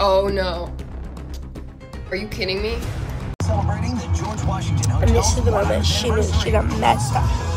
Oh no. Are you kidding me? Celebrating the George Washington And this is the moment she she got messed up.